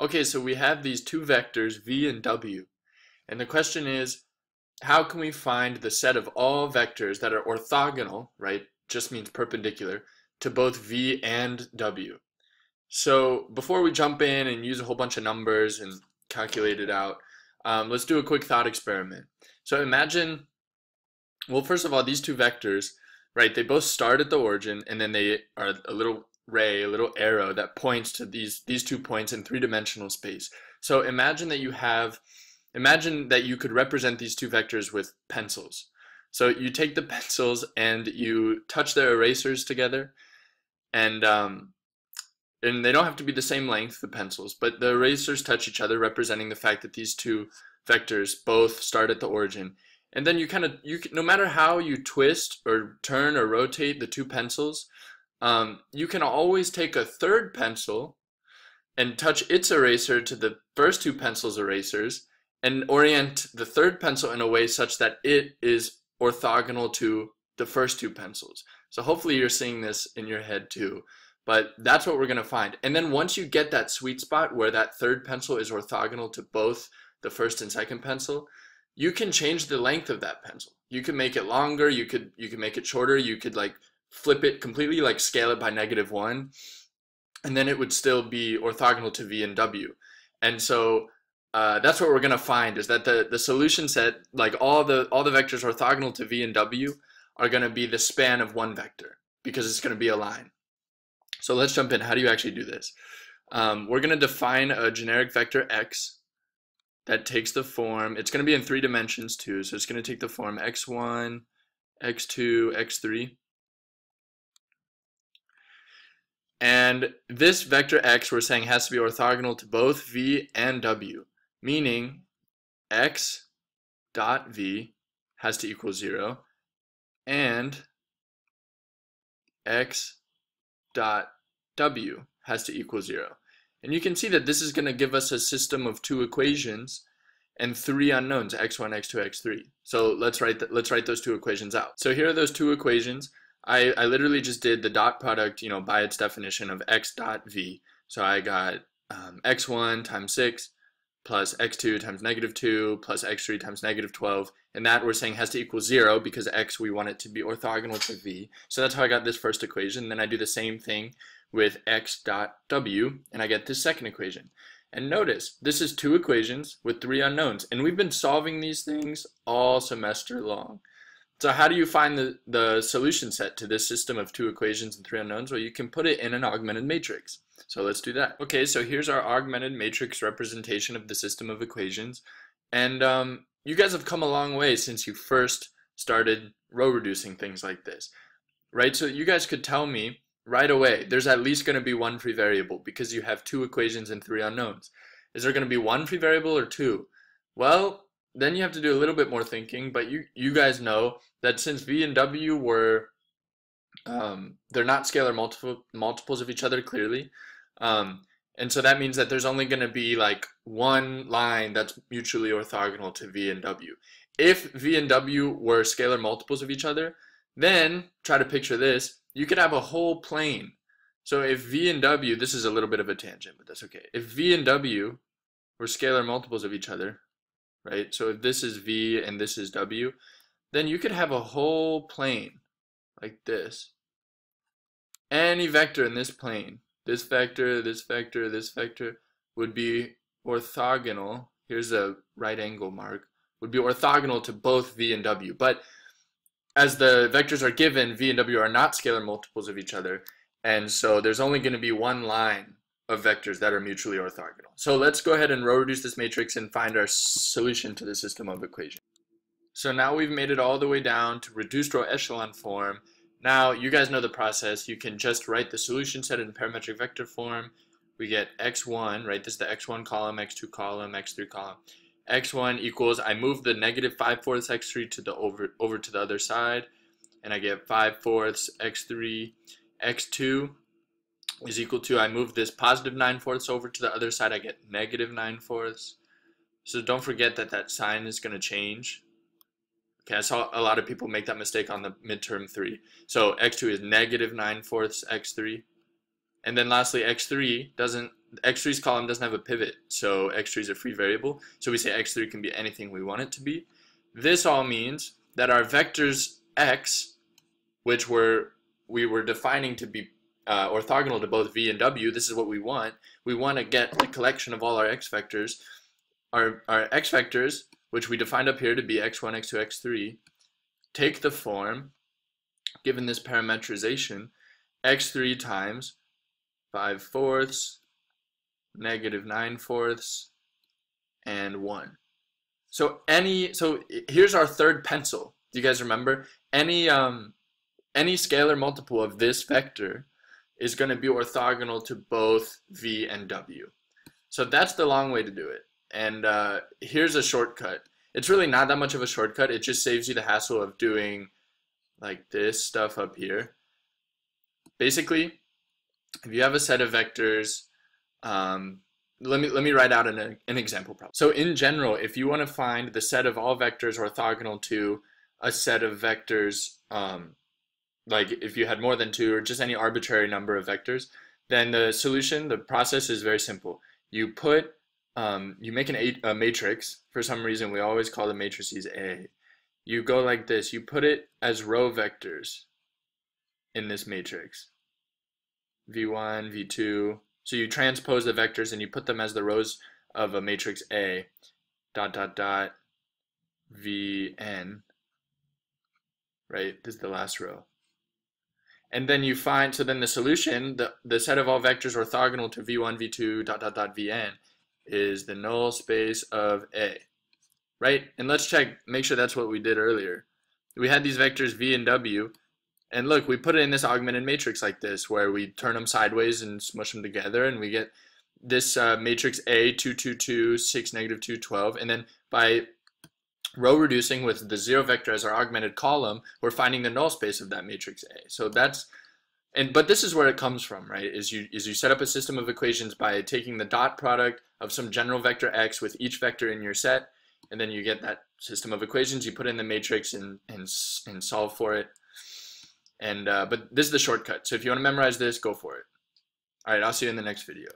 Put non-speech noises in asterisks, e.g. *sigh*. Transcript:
Okay, so we have these two vectors, v and w. And the question is, how can we find the set of all vectors that are orthogonal, right, just means perpendicular, to both v and w? So before we jump in and use a whole bunch of numbers and calculate it out, um, let's do a quick thought experiment. So imagine, well, first of all, these two vectors, right, they both start at the origin and then they are a little ray, a little arrow that points to these, these two points in three-dimensional space. So imagine that you have, imagine that you could represent these two vectors with pencils. So you take the *laughs* pencils and you touch their erasers together and um, and they don't have to be the same length, the pencils, but the erasers touch each other, representing the fact that these two vectors both start at the origin. And then you kind of, you no matter how you twist or turn or rotate the two pencils, um, you can always take a third pencil and touch its eraser to the first two pencils erasers and orient the third pencil in a way such that it is orthogonal to the first two pencils. So hopefully you're seeing this in your head too. But that's what we're going to find. And then once you get that sweet spot where that third pencil is orthogonal to both the first and second pencil, you can change the length of that pencil. You can make it longer, you could you can make it shorter, you could like flip it completely, like scale it by negative one, and then it would still be orthogonal to V and W. And so uh, that's what we're gonna find is that the, the solution set, like all the all the vectors orthogonal to V and W are gonna be the span of one vector because it's gonna be a line. So let's jump in. How do you actually do this? Um, we're going to define a generic vector x that takes the form, it's going to be in three dimensions too, so it's going to take the form x1, x2, x3. And this vector x we're saying has to be orthogonal to both v and w, meaning x dot v has to equal 0 and x dot w has to equal 0. And you can see that this is going to give us a system of two equations and three unknowns, x1, x2, x3. So let's write, let's write those two equations out. So here are those two equations. I, I literally just did the dot product, you know, by its definition of x dot v. So I got um, x1 times 6 plus x2 times negative 2 plus x3 times negative 12. And that we're saying has to equal 0 because x we want it to be orthogonal to v. So that's how I got this first equation. Then I do the same thing with x dot w, and I get this second equation. And notice, this is two equations with three unknowns. And we've been solving these things all semester long. So how do you find the, the solution set to this system of two equations and three unknowns? Well, you can put it in an augmented matrix. So let's do that. Okay, so here's our augmented matrix representation of the system of equations. And um, you guys have come a long way since you first started row reducing things like this, right? So you guys could tell me right away, there's at least going to be one free variable because you have two equations and three unknowns. Is there going to be one free variable or two? Well, then you have to do a little bit more thinking, but you, you guys know that since v and w were, um, they're not scalar multiple, multiples of each other clearly, um, and so that means that there's only going to be like one line that's mutually orthogonal to v and w. If v and w were scalar multiples of each other, then try to picture this, you could have a whole plane. So if v and w, this is a little bit of a tangent, but that's okay. If v and w were scalar multiples of each other, right? So if this is v and this is w, then you could have a whole plane like this. Any vector in this plane, this vector, this vector, this vector, would be orthogonal. Here's a right angle mark. Would be orthogonal to both v and w. But as the vectors are given, v and w are not scalar multiples of each other. And so there's only going to be one line of vectors that are mutually orthogonal. So let's go ahead and row reduce this matrix and find our solution to the system of equations. So now we've made it all the way down to reduced row echelon form. Now you guys know the process. You can just write the solution set in parametric vector form. We get x1, right? This is the x1 column, x2 column, x3 column x1 equals, I move the negative 5 fourths x3 to the over, over to the other side, and I get 5 fourths x3, x2 is equal to, I move this positive 9 fourths over to the other side, I get negative 9 fourths. So don't forget that that sign is going to change. Okay, I saw a lot of people make that mistake on the midterm 3. So x2 is negative 9 fourths x3. And then lastly, x3 doesn't x3's column doesn't have a pivot, so x3 is a free variable. So we say x3 can be anything we want it to be. This all means that our vectors x, which were we were defining to be uh, orthogonal to both v and w, this is what we want. We want to get the collection of all our x vectors. Our, our x vectors, which we defined up here to be x1, x2, x3, take the form, given this parametrization, x3 times 5 fourths, negative 9 fourths, and 1. So any so here's our third pencil. Do you guys remember? Any um any scalar multiple of this vector is going to be orthogonal to both v and w. So that's the long way to do it. And uh, here's a shortcut. It's really not that much of a shortcut. It just saves you the hassle of doing like this stuff up here. Basically, if you have a set of vectors, um, let me let me write out an, an example problem. So in general, if you want to find the set of all vectors orthogonal to a set of vectors, um, like if you had more than two or just any arbitrary number of vectors, then the solution, the process is very simple. You put, um, you make an a, a matrix. For some reason, we always call the matrices A. You go like this. You put it as row vectors in this matrix. V1, V2. So you transpose the vectors and you put them as the rows of a matrix A, dot, dot, dot, Vn, right? This is the last row. And then you find, so then the solution, the, the set of all vectors orthogonal to v1, v2, dot, dot, dot, vn, is the null space of A, right? And let's check, make sure that's what we did earlier. We had these vectors v and w, and look, we put it in this augmented matrix like this, where we turn them sideways and smush them together, and we get this uh, matrix A, 2, 2, 2, 6, negative 2, 12. And then by row reducing with the zero vector as our augmented column, we're finding the null space of that matrix A. So that's, and but this is where it comes from, right? Is you is you set up a system of equations by taking the dot product of some general vector x with each vector in your set, and then you get that system of equations. You put in the matrix and and and solve for it. And uh, but this is the shortcut. So if you want to memorize this, go for it. All right, I'll see you in the next video.